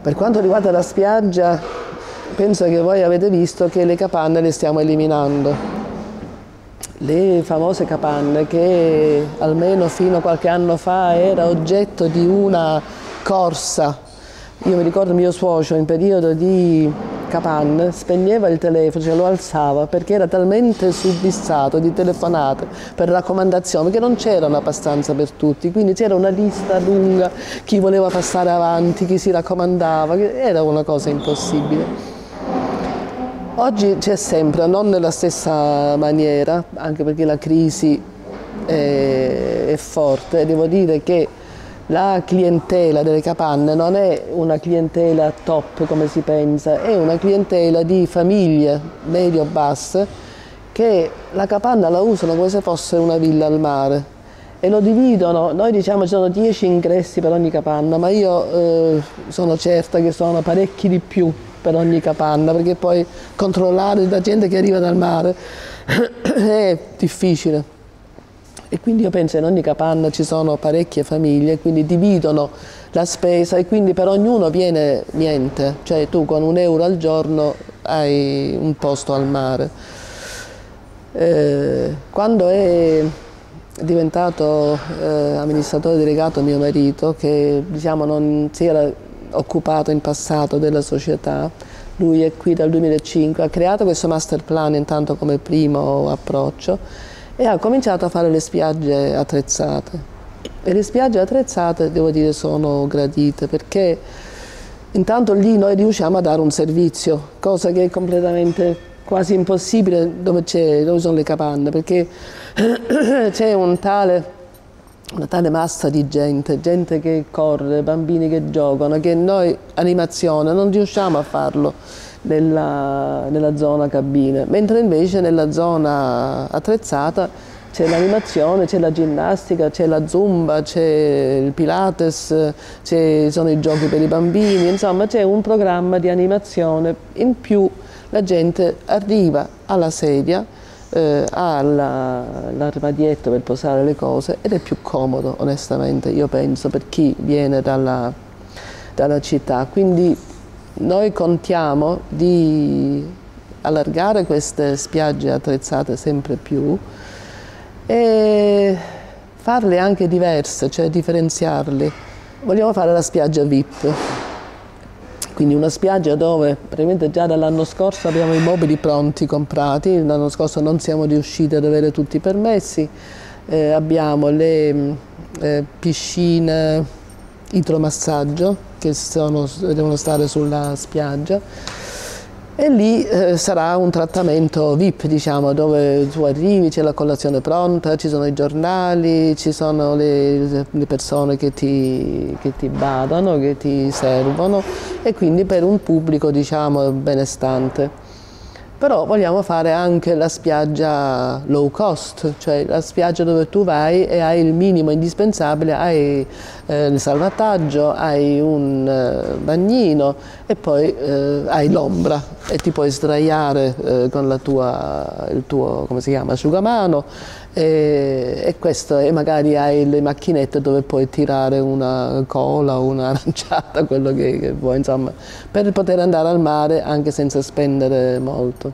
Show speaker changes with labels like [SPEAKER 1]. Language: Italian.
[SPEAKER 1] Per quanto riguarda la spiaggia, penso che voi avete visto che le capanne le stiamo eliminando. Le famose capanne che almeno fino a qualche anno fa era oggetto di una corsa. Io mi ricordo mio suocero in periodo di capanne spegneva il telefono, cioè lo alzava perché era talmente subissato di telefonate per raccomandazioni che non c'erano abbastanza per tutti, quindi c'era una lista lunga, chi voleva passare avanti, chi si raccomandava, era una cosa impossibile. Oggi c'è sempre, non nella stessa maniera, anche perché la crisi è, è forte, devo dire che la clientela delle capanne non è una clientela top come si pensa, è una clientela di famiglie medio-basse che la capanna la usano come se fosse una villa al mare e lo dividono, noi diciamo ci sono 10 ingressi per ogni capanna, ma io eh, sono certa che sono parecchi di più per ogni capanna, perché poi controllare la gente che arriva dal mare è difficile. E quindi io penso che in ogni capanna ci sono parecchie famiglie, quindi dividono la spesa e quindi per ognuno viene niente, cioè tu con un euro al giorno hai un posto al mare. Eh, quando è diventato eh, amministratore delegato mio marito, che diciamo non si era occupato in passato della società, lui è qui dal 2005, ha creato questo master plan intanto come primo approccio e ha cominciato a fare le spiagge attrezzate. E le spiagge attrezzate, devo dire, sono gradite perché intanto lì noi riusciamo a dare un servizio, cosa che è completamente quasi impossibile dove, dove sono le capanne, perché c'è un tale una tale massa di gente, gente che corre, bambini che giocano, che noi animazione non riusciamo a farlo nella, nella zona cabine, mentre invece nella zona attrezzata c'è l'animazione, c'è la ginnastica, c'è la zumba, c'è il pilates, ci sono i giochi per i bambini, insomma c'è un programma di animazione. In più la gente arriva alla sedia, eh, ha l'armadietto per posare le cose ed è più comodo onestamente, io penso, per chi viene dalla, dalla città. Quindi noi contiamo di allargare queste spiagge attrezzate sempre più e farle anche diverse, cioè differenziarle. Vogliamo fare la spiaggia VIP, quindi una spiaggia dove praticamente già dall'anno scorso abbiamo i mobili pronti, comprati, l'anno scorso non siamo riusciti ad avere tutti i permessi, eh, abbiamo le eh, piscine idromassaggio che sono, devono stare sulla spiaggia e lì eh, sarà un trattamento VIP, diciamo, dove tu arrivi, c'è la colazione pronta, ci sono i giornali, ci sono le, le persone che ti, che ti, badano, che ti servono e quindi per un pubblico, diciamo, benestante. Però vogliamo fare anche la spiaggia low cost, cioè la spiaggia dove tu vai e hai il minimo indispensabile, hai eh, il salvataggio, hai un eh, bagnino e poi eh, hai l'ombra e ti puoi sdraiare eh, con tua, il tuo chiama, asciugamano e, e, questo, e magari hai le macchinette dove puoi tirare una cola o un'aranciata, quello che, che vuoi, insomma, per poter andare al mare anche senza spendere molto.